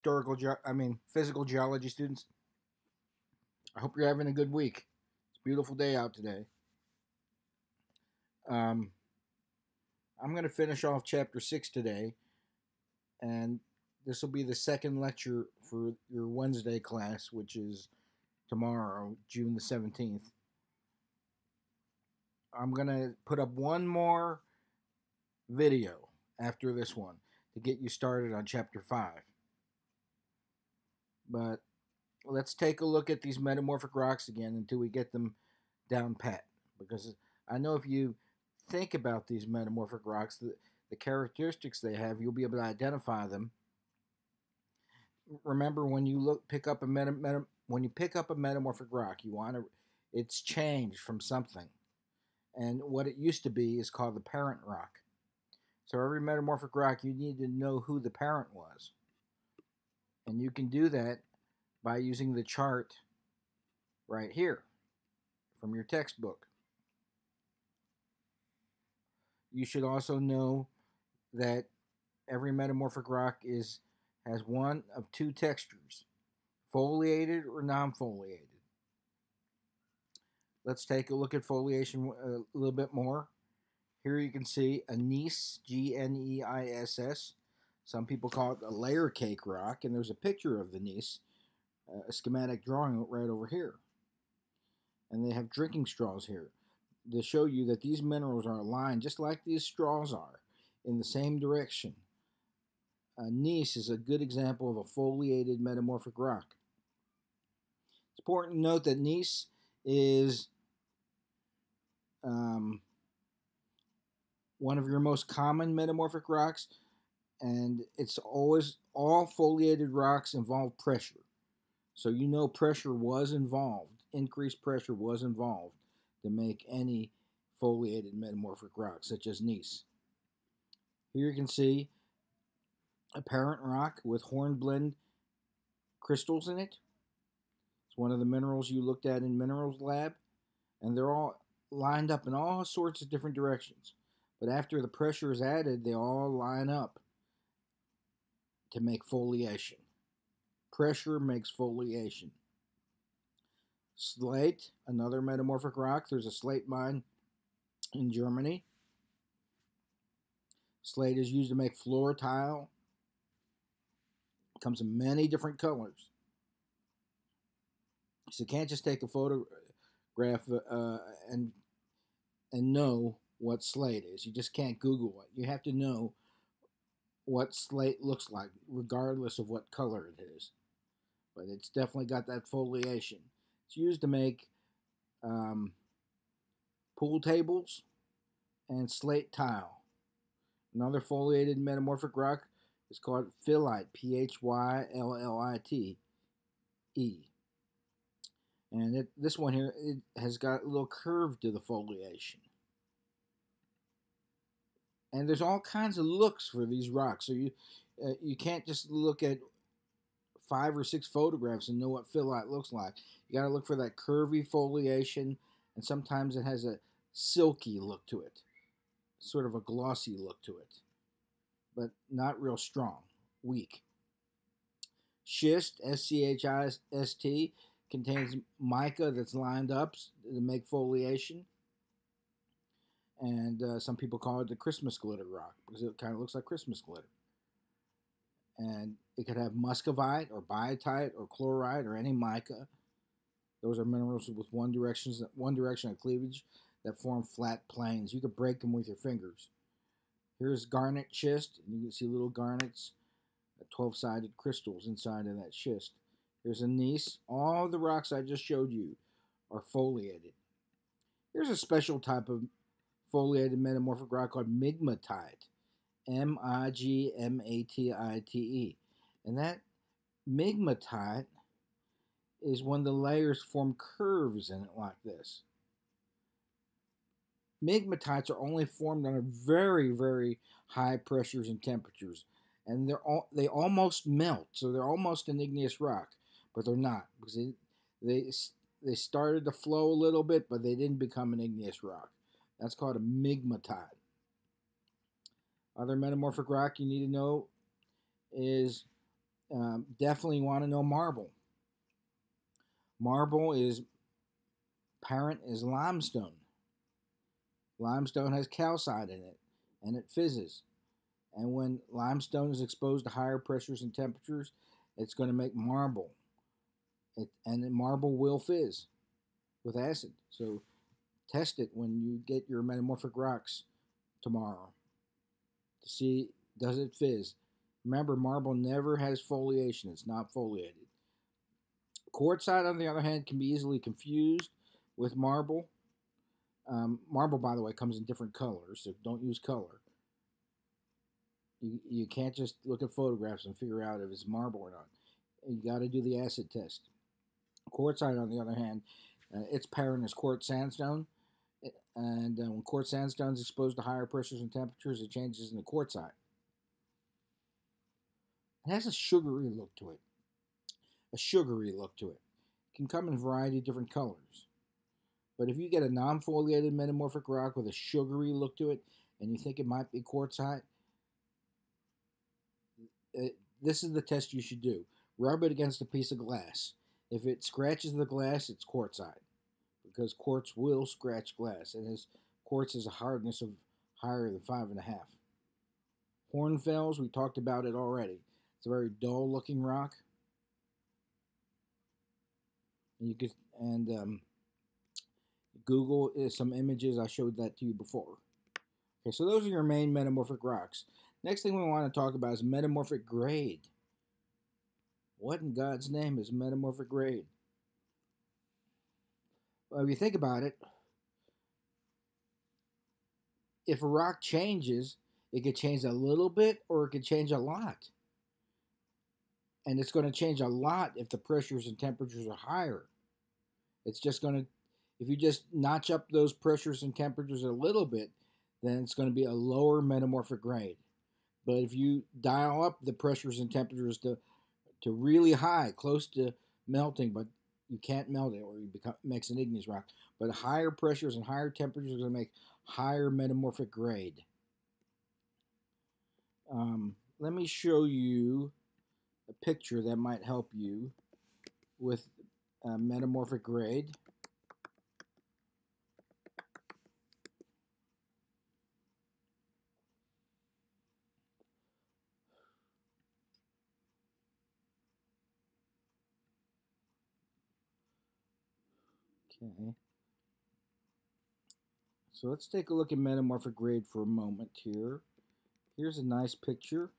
historical, ge- I mean, physical geology students. I hope you're having a good week. It's a beautiful day out today. Um, I'm going to finish off chapter six today, and this will be the second lecture for your Wednesday class, which is tomorrow, June the 17th. I'm going to put up one more video after this one to get you started on chapter 5. But let's take a look at these metamorphic rocks again until we get them down pat. Because I know if you think about these metamorphic rocks, the, the characteristics they have, you'll be able to identify them. Remember when you look pick up a meta, meta when you pick up a metamorphic rock, you want to it's changed from something. And what it used to be is called the parent rock. So every metamorphic rock, you need to know who the parent was. And you can do that by using the chart right here from your textbook. You should also know that every metamorphic rock is has one of two textures, foliated or non-foliated. Let's take a look at foliation uh, a little bit more. Here you can see a gneiss, G-N-E-I-S-S. Some people call it a layer cake rock, and there's a picture of the gneiss, a schematic drawing right over here. And they have drinking straws here to show you that these minerals are aligned just like these straws are in the same direction. Uh, gneiss is a good example of a foliated metamorphic rock. It's important to note that gneiss is um, one of your most common metamorphic rocks, and it's always all foliated rocks involve pressure. So you know pressure was involved, increased pressure was involved to make any foliated metamorphic rock, such as gneiss. Here you can see a parent rock with hornblende crystals in it. It's one of the minerals you looked at in minerals lab, and they're all lined up in all sorts of different directions. But after the pressure is added, they all line up to make foliation. Pressure makes foliation. Slate, another metamorphic rock. There's a slate mine in Germany. Slate is used to make floor tile. It comes in many different colors. So you can't just take a photograph uh, and and know what slate is. You just can't Google it. You have to know what slate looks like, regardless of what color it is. But it's definitely got that foliation. It's used to make um, pool tables and slate tile. Another foliated metamorphic rock is called phyllite, P H Y L L I T E. And it, this one here it has got a little curve to the foliation. And there's all kinds of looks for these rocks. So you uh, you can't just look at five or six photographs and know what phyllite looks like. You got to look for that curvy foliation, and sometimes it has a silky look to it, sort of a glossy look to it, but not real strong, weak. Schist, S C H I S T, contains mica that's lined up to make foliation. And uh, some people call it the Christmas glitter rock because it kind of looks like Christmas glitter and it could have muscovite or biotite or chlorite or any mica. Those are minerals with one direction one direction of cleavage that form flat planes. You could break them with your fingers. Here's garnet schist, and you can see little garnets, uh, 12-sided crystals inside of that schist. Here's a gneiss. All the rocks I just showed you are foliated. Here's a special type of foliated metamorphic rock called migmatite. M I G M A T I T E. And that migmatite is when the layers form curves in it like this. Migmatites are only formed under very, very high pressures and temperatures. And they're all, they almost melt, so they're almost an igneous rock, but they're not because they, they, they started to flow a little bit, but they didn't become an igneous rock. That's called a migmatite. Other metamorphic rock you need to know is um, definitely want to know marble. Marble is parent is limestone. Limestone has calcite in it and it fizzes. And when limestone is exposed to higher pressures and temperatures, it's going to make marble. It, and marble will fizz with acid. So test it when you get your metamorphic rocks tomorrow to see does it fizz. Remember, marble never has foliation. It's not foliated. Quartzite, on the other hand, can be easily confused with marble. Um, marble, by the way, comes in different colors, so don't use color. You, you can't just look at photographs and figure out if it's marble or not. You got to do the acid test. Quartzite, on the other hand, uh, its parent is quartz sandstone. And uh, when quartz sandstone is exposed to higher pressures and temperatures, it changes into quartzite. It has a sugary look to it. A sugary look to it. It can come in a variety of different colors. But if you get a non-foliated metamorphic rock with a sugary look to it, and you think it might be quartzite, it, this is the test you should do. Rub it against a piece of glass. If it scratches the glass, it's quartzite because quartz will scratch glass, and his quartz has a hardness of higher than five and a half. Hornfels, we talked about it already. It's a very dull looking rock. You could and um, Google is some images. I showed that to you before. Okay, so those are your main metamorphic rocks. Next thing we want to talk about is metamorphic grade. What in God's name is metamorphic grade? Well, if you think about it, if a rock changes, it could change a little bit or it could change a lot. And it's going to change a lot if the pressures and temperatures are higher. It's just going to, if you just notch up those pressures and temperatures a little bit, then it's going to be a lower metamorphic grade. But if you dial up the pressures and temperatures to, to really high, close to melting, but you can't melt it or you become makes an igneous rock. But higher pressures and higher temperatures are going to make higher metamorphic grade. Um, let me show you a picture that might help you with metamorphic grade. Okay. So let's take a look at metamorphic grade for a moment here. Here's a nice picture.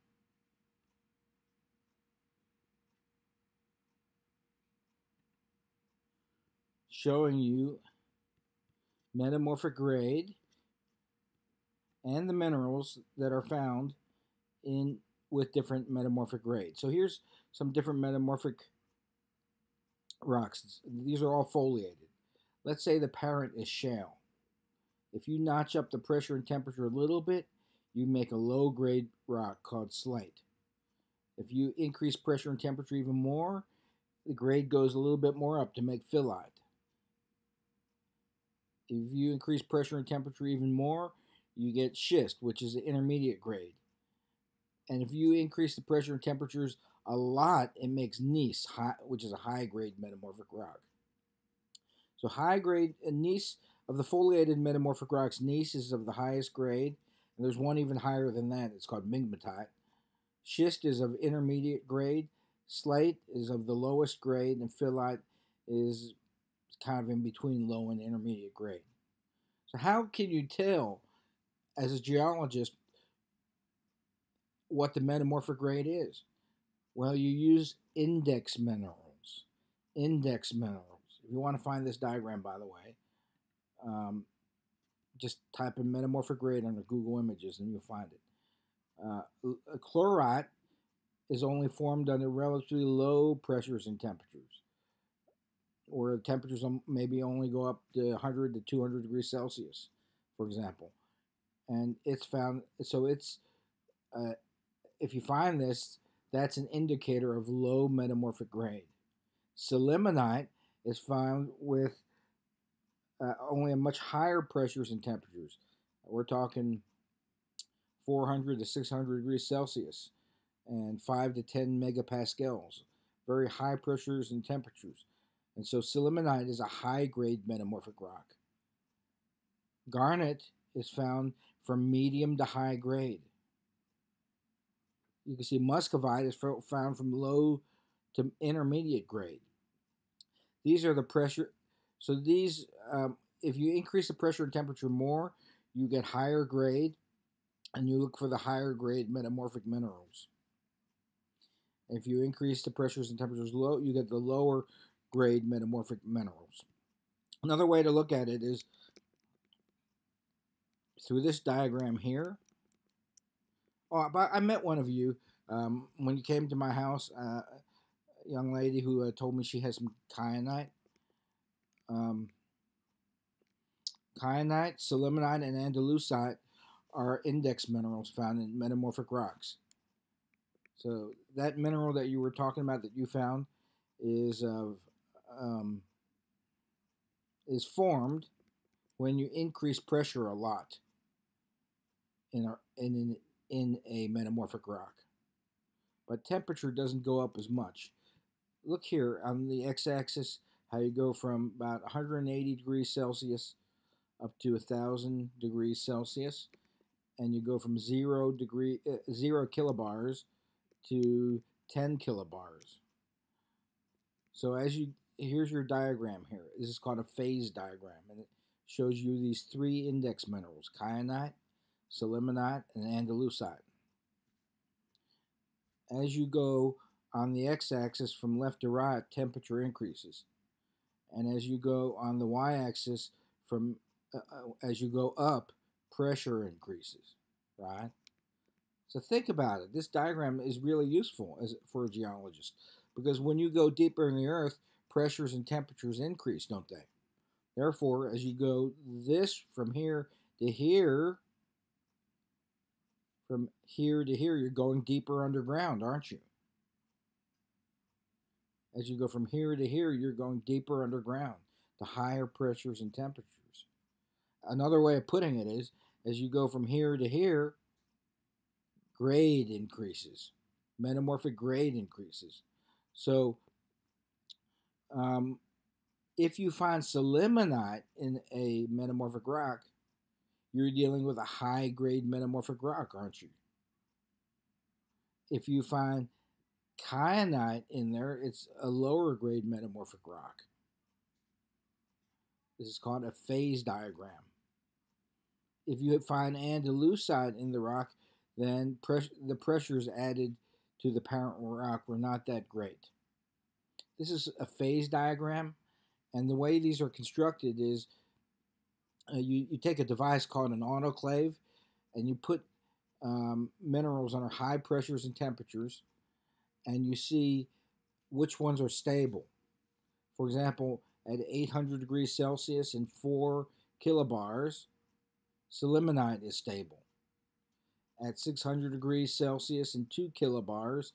Showing you metamorphic grade and the minerals that are found in with different metamorphic grades. So here's some different metamorphic rocks. These are all foliated. Let's say the parent is shale. If you notch up the pressure and temperature a little bit, you make a low grade rock called slate. If you increase pressure and temperature even more, the grade goes a little bit more up to make phyllite. If you increase pressure and temperature even more, you get schist, which is an intermediate grade. And if you increase the pressure and temperatures a lot, it makes gneiss, which is a high grade metamorphic rock. So high grade gneiss of the foliated metamorphic rocks, gneiss is of the highest grade, and there's one even higher than that. It's called migmatite. Schist is of intermediate grade. Slate is of the lowest grade, and phyllite is kind of in between low and intermediate grade. So how can you tell, as a geologist, what the metamorphic grade is? Well, you use index minerals. Index minerals. You want to find this diagram, by the way, um, just type in metamorphic grade under Google Images and you'll find it. Uh, chlorite is only formed under relatively low pressures and temperatures, or temperatures maybe only go up to 100 to 200 degrees Celsius, for example. And it's found, so it's, uh, if you find this, that's an indicator of low metamorphic grade. Sillimanite is found with uh, only a much higher pressures and temperatures. We're talking 400 to 600 degrees Celsius. and 5 to 10 megapascals, very high pressures and temperatures. And so sillimanite is a high grade metamorphic rock. Garnet is found from medium to high grade. You can see muscovite is found from low to intermediate grade. These are the pressure. So these, um, if you increase the pressure and temperature more, you get higher grade, and you look for the higher grade metamorphic minerals. If you increase the pressures and temperatures low, you get the lower grade metamorphic minerals. Another way to look at it is through this diagram here. Oh, but I met one of you um, when you came to my house. Uh, young lady who uh, told me she has some kyanite. Um, kyanite, sillimanite, and andalusite are index minerals found in metamorphic rocks. So that mineral that you were talking about that you found is of um, is formed when you increase pressure a lot in in in a metamorphic rock, but temperature doesn't go up as much. Look here on the x-axis how you go from about 180 degrees Celsius up to 1000 degrees Celsius and you go from 0 degree uh, 0 kilobars to 10 kilobars. So as you here's your diagram here. This is called a phase diagram and it shows you these three index minerals, kyanite, sillimanite, and andalusite. As you go on the x-axis from left to right, temperature increases. And as you go on the y-axis from uh, uh as you go up, pressure increases, right? So think about it. This diagram is really useful as for a geologist because when you go deeper in the earth, pressures and temperatures increase, don't they? Therefore, as you go this from here to here, from here to here, you're going deeper underground, aren't you? As you go from here to here, you're going deeper underground to higher pressures and temperatures. Another way of putting it is, as you go from here to here, grade increases, metamorphic grade increases. So, um, if you find sillimanite in a metamorphic rock, you're dealing with a high grade metamorphic rock, aren't you? If you find kyanite in there, it's a lower grade metamorphic rock. This is called a phase diagram. If you find andalusite in the rock, then press, the pressures added to the parent rock were not that great. This is a phase diagram, and the way these are constructed is uh, you, you take a device called an autoclave, and you put um, minerals under high pressures and temperatures, and you see which ones are stable. For example, at 800 degrees Celsius and 4 kilobars, sillimanite is stable at 600 degrees Celsius and 2 kilobars,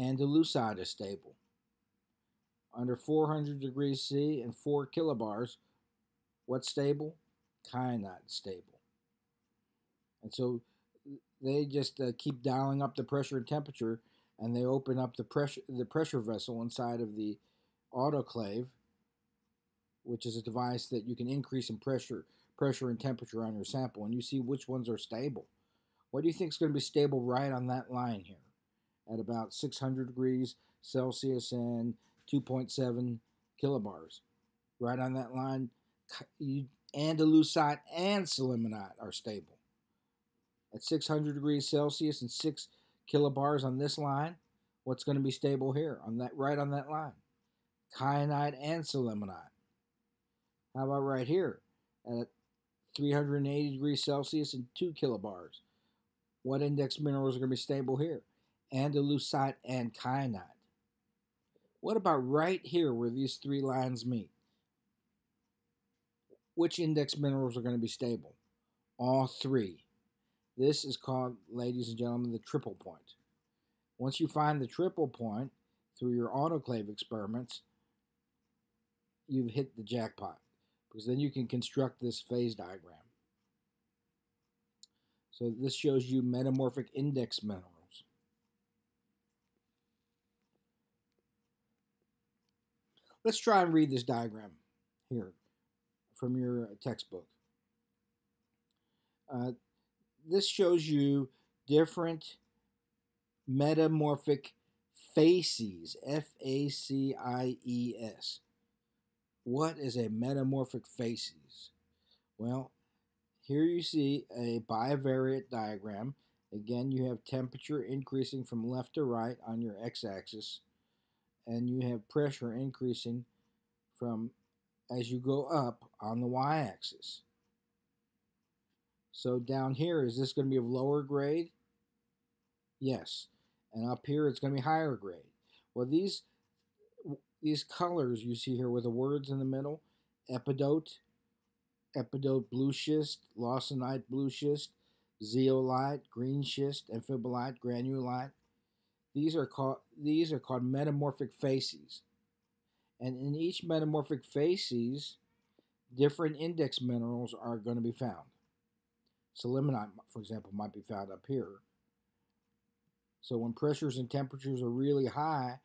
andalusite is stable. Under 400 degrees C and 4 kilobars, what's stable? Kyanite stable. And so they just uh, keep dialing up the pressure and temperature, and they open up the pressure the pressure vessel inside of the autoclave, which is a device that you can increase in pressure pressure and temperature on your sample, and you see which ones are stable. What do you think is going to be stable right on that line here at about 600 degrees Celsius and 2.7 kilobars? Right on that line, andalusite and sillimanite are stable. At 600 degrees Celsius and 6 kilobars on this line, what's going to be stable here on that right on that line? Kyanite and sillimanite. How about right here at 380 degrees Celsius and 2 kilobars? What index minerals are going to be stable here? Andalusite and kyanite. What about right here where these three lines meet? Which index minerals are going to be stable? All three. This is called, ladies and gentlemen, the triple point. Once you find the triple point through your autoclave experiments, you've hit the jackpot because then you can construct this phase diagram. So this shows you metamorphic index minerals. Let's try and read this diagram here from your textbook. Uh, this shows you different metamorphic facies, F A C I E S. What is a metamorphic facies? Well, here you see a bivariate diagram. Again, you have temperature increasing from left to right on your x-axis, and you have pressure increasing from as you go up on the y-axis. So down here, is this going to be of lower grade? Yes. And up here, it's going to be higher grade. Well, these these colors you see here with the words in the middle, epidote, epidote blue schist, lawsonite blue schist, zeolite, green schist, amphibolite, granulite. These are called these are called metamorphic facies. And in each metamorphic facies, different index minerals are going to be found. Sillimanite, for example, might be found up here. So when pressures and temperatures are really high,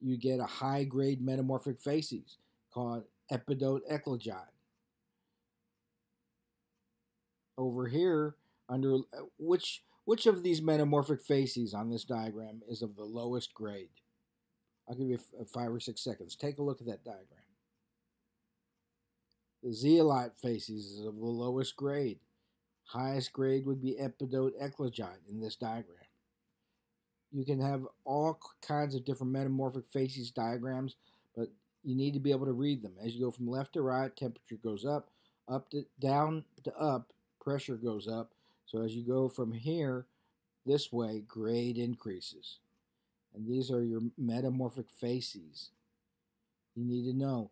you get a high grade metamorphic facies called epidote eclogite. Over here, under uh, which which of these metamorphic facies on this diagram is of the lowest grade? I'll give you five or six seconds. Take a look at that diagram. The zeolite facies is of the lowest grade. Highest grade would be epidote eclogite in this diagram. You can have all kinds of different metamorphic facies diagrams, but you need to be able to read them. As you go from left to right, temperature goes up, up to down to up, pressure goes up. So as you go from here this way, grade increases. And these are your metamorphic facies. You need to know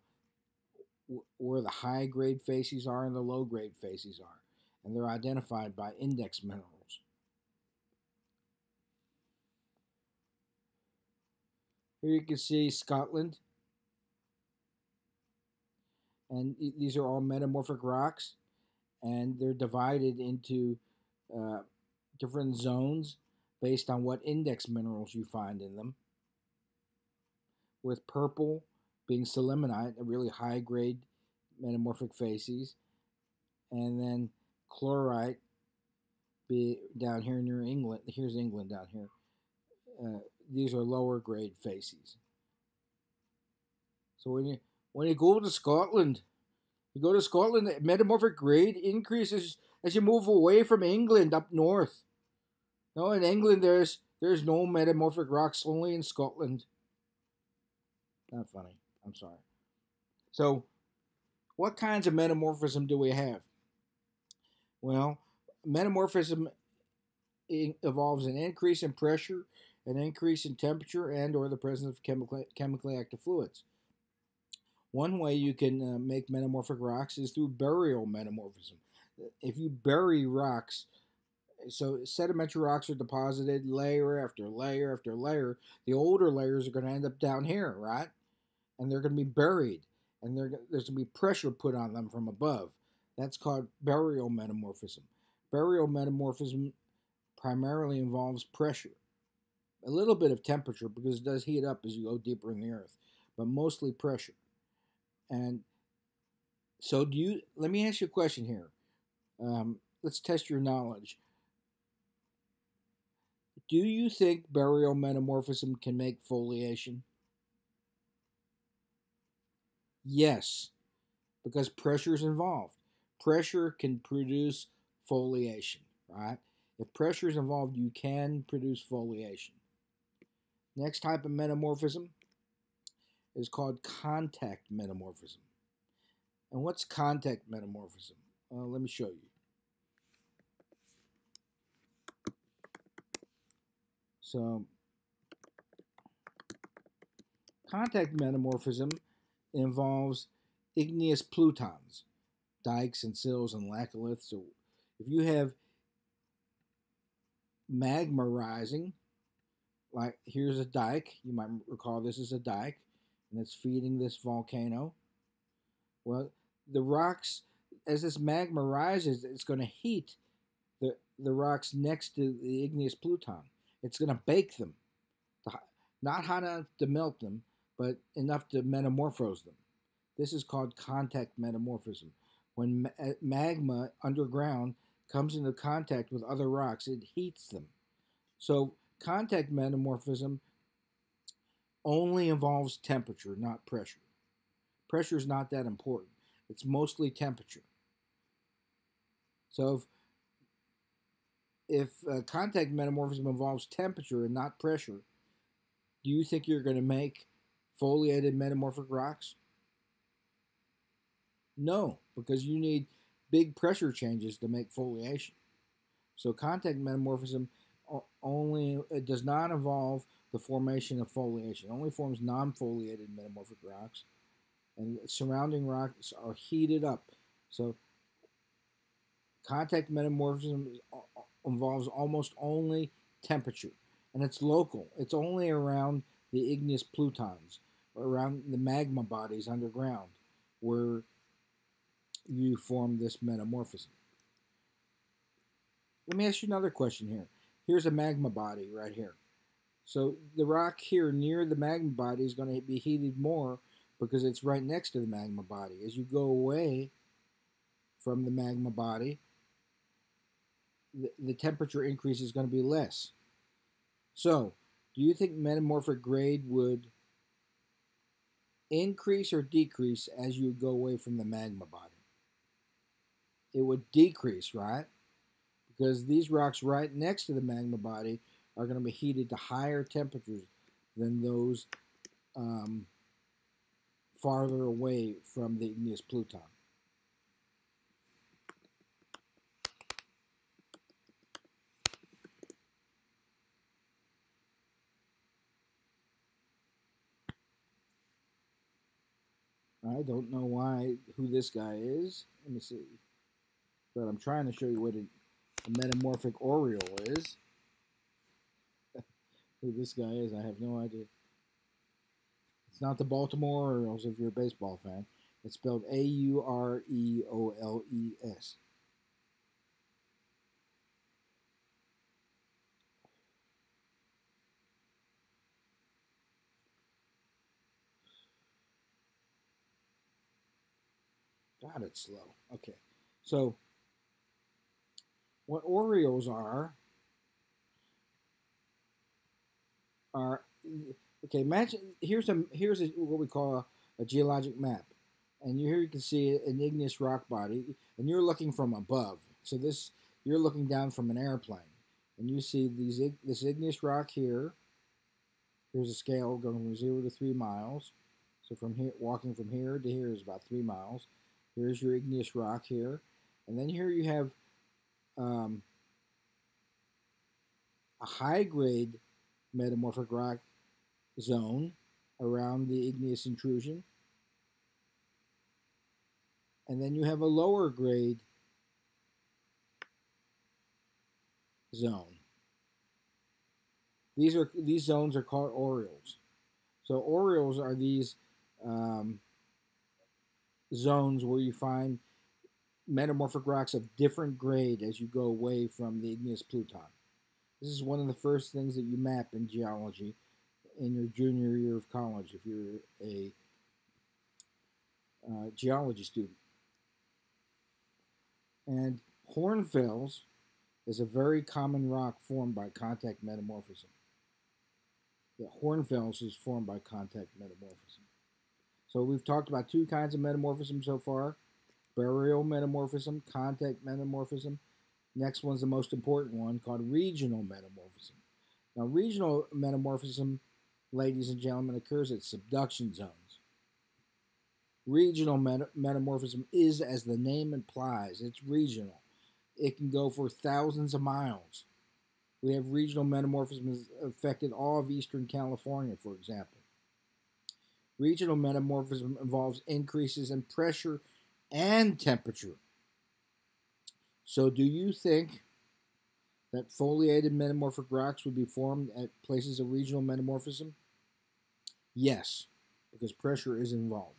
where the high grade facies are and the low grade facies are. And they're identified by index minerals. Here you can see Scotland. And these are all metamorphic rocks. And they're divided into uh, different zones based on what index minerals you find in them. With purple being sillimanite, a really high grade metamorphic facies, and then chlorite be down here near England. Here's England down here. Uh, these are lower grade facies. So when you when you go to Scotland, you go to Scotland, the metamorphic grade increases as you move away from England up north. No, in England there's there's no metamorphic rocks, only in Scotland. Not funny. I'm sorry. So, what kinds of metamorphism do we have? Well, metamorphism involves an increase in pressure, an increase in temperature, and or the presence of chemically, chemically active fluids. One way you can uh, make metamorphic rocks is through burial metamorphism. If you bury rocks, so sedimentary rocks are deposited layer after layer after layer. The older layers are going to end up down here, right? And they're going to be buried, and there's going to be pressure put on them from above. That's called burial metamorphism. Burial metamorphism primarily involves pressure, a little bit of temperature because it does heat up as you go deeper in the earth, but mostly pressure. And so, do you? Let me ask you a question here. Um, let's test your knowledge. Do you think burial metamorphism can make foliation? Yes, because pressure is involved. Pressure can produce foliation, right? If pressure is involved, you can produce foliation. Next type of metamorphism is called contact metamorphism. And what's contact metamorphism? Uh, let me show you. So, contact metamorphism involves igneous plutons, dikes and sills and laccoliths. So, if you have magma rising, like here's a dike, you might recall this is a dike, and it's feeding this volcano. Well, the rocks, as this magma rises, it's going to heat the, the rocks next to the igneous pluton. It's going to bake them. not hot enough to melt them, but enough to metamorphose them. This is called contact metamorphism. When ma- uh, magma underground comes into contact with other rocks, it heats them. So, contact metamorphism only involves temperature, not pressure. Pressure is not that important, it's mostly temperature. So, if, if uh, contact metamorphism involves temperature and not pressure, do you think you're going to make foliated metamorphic rocks? No, because you need big pressure changes to make foliation. So contact metamorphism only it does not involve the formation of foliation. It only forms non-foliated metamorphic rocks, and surrounding rocks are heated up. So contact metamorphism involves almost only temperature, and it's local. It's only around the igneous plutons, around the magma bodies underground, where you form this metamorphism. Let me ask you another question here. Here's a magma body right here. So the rock here near the magma body is going to be heated more because it's right next to the magma body. As you go away from the magma body, the, temperature increase is going to be less. So, do you think metamorphic grade would increase or decrease as you go away from the magma body? it would decrease, right? Because these rocks right next to the magma body are going to be heated to higher temperatures than those um, farther away from the igneous pluton. I don't know why who this guy is. Let me see but I'm trying to show you what a, a metamorphic aureole is. Who this guy is, I have no idea. It's not the Baltimore Orioles if you're a baseball fan. It's spelled A U R E O L E S. God, it's slow. Okay. So what aureoles are are okay. Imagine here's a here's a, what we call a, a geologic map, and here you can see an igneous rock body, and you're looking from above. So this you're looking down from an airplane, and you see these this igneous rock here. Here's a scale going from zero to three miles. So from here, walking from here to here is about three miles. Here's your igneous rock here, and then here you have um, a high grade metamorphic rock zone around the igneous intrusion. And then you have a lower grade zone. These are these zones are called aureoles. So orioles are these um, zones where you find metamorphic rocks of different grade as you go away from the igneous pluton. This is one of the first things that you map in geology in your junior year of college if you're a uh, geology student. And hornfels is a very common rock formed by contact metamorphism. Yeah, hornfels is formed by contact metamorphism. So we've talked about two kinds of metamorphism so far burial metamorphism, contact metamorphism. Next one's the most important one called regional metamorphism. Now, regional metamorphism, ladies and gentlemen, occurs at subduction zones. Regional meta- metamorphism is, as the name implies, it's regional. It can go for thousands of miles. We have regional metamorphism affected all of eastern California, for example. Regional metamorphism involves increases in pressure and temperature. So, do you think that foliated metamorphic rocks would be formed at places of regional metamorphism? Yes, because pressure is involved.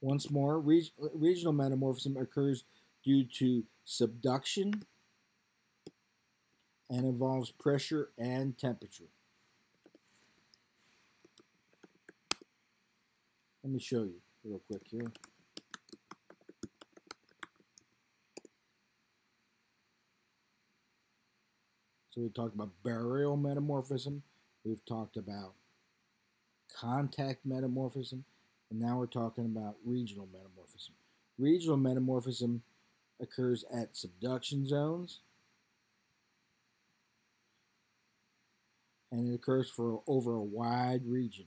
Once more, reg- regional metamorphism occurs due to subduction and involves pressure and temperature. Let me show you real quick here. So we talked about burial metamorphism. We've talked about contact metamorphism. And now we're talking about regional metamorphism. Regional metamorphism occurs at subduction zones. And it occurs for over a wide region.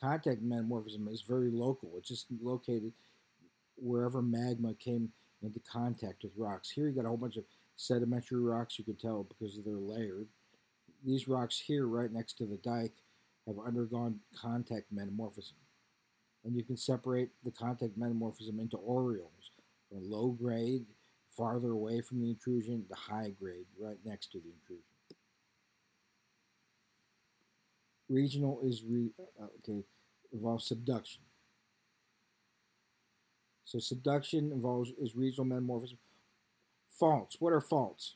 Contact metamorphism is very local. It's just located wherever magma came into contact with rocks. Here you got a whole bunch of sedimentary rocks, you can tell because they're layered. These rocks here, right next to the dike, have undergone contact metamorphism. And you can separate the contact metamorphism into aureoles, from low grade, farther away from the intrusion, to high grade, right next to the intrusion. Regional is re, uh, okay involves subduction. So subduction involves is regional metamorphism. Faults. What are faults?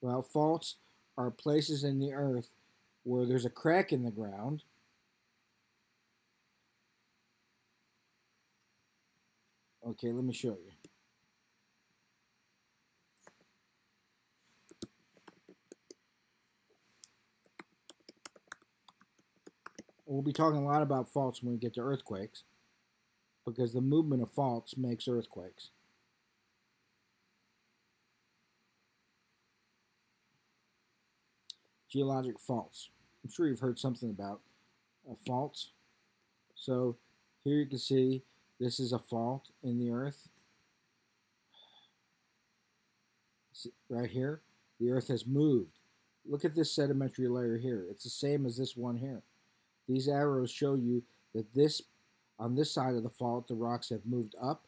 Well, faults are places in the earth where there's a crack in the ground. Okay, let me show you. We'll be talking a lot about faults when we get to earthquakes because the movement of faults makes earthquakes. geologic faults. I'm sure you've heard something about uh, faults. So here you can see this is a fault in the earth. Right here, the earth has moved. Look at this sedimentary layer here. It's the same as this one here. These arrows show you that this, on this side of the fault, the rocks have moved up,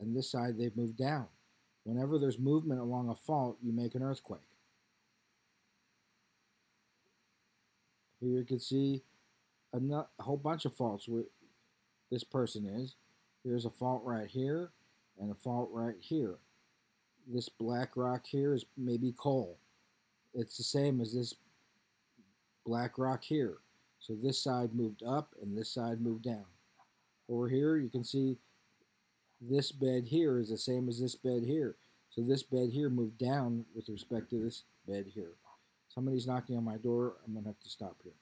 and this side they've moved down. Whenever there's movement along a fault, you make an earthquake. Here you can see a, whole bunch of faults where this person is. Here's a fault right here and a fault right here. This black rock here is maybe coal. It's the same as this black rock here. So this side moved up and this side moved down. Over here you can see this bed here is the same as this bed here. So this bed here moved down with respect to this bed here. Somebody's knocking on my door. I'm going to have to stop here.